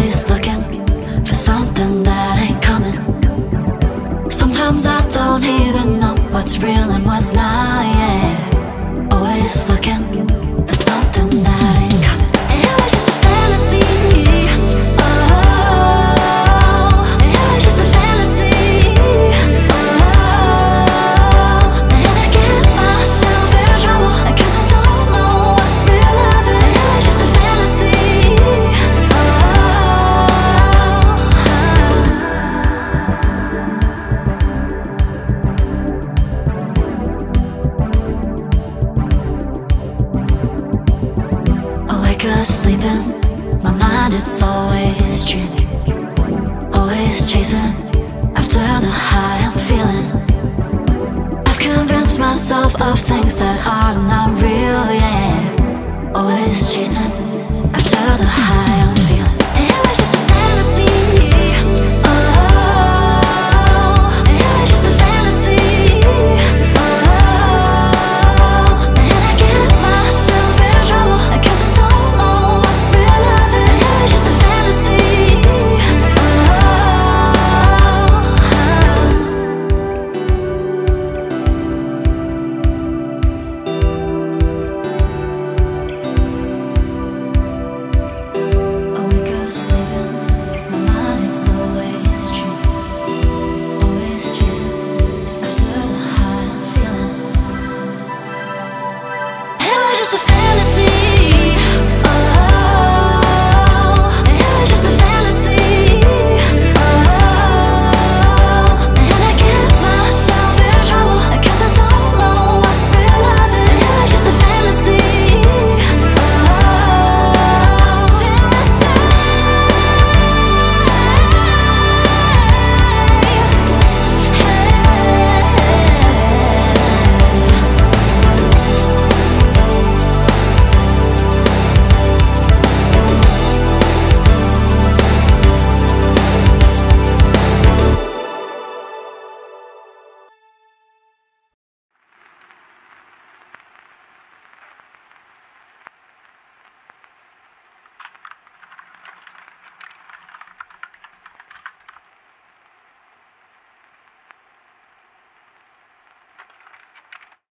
always looking for something that ain't coming. Sometimes I don't even Or sleeping, my mind it's always dreaming, always chasing after the high I'm feeling. I've convinced myself of things that are not real.